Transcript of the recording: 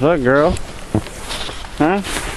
What's up, girl? Huh?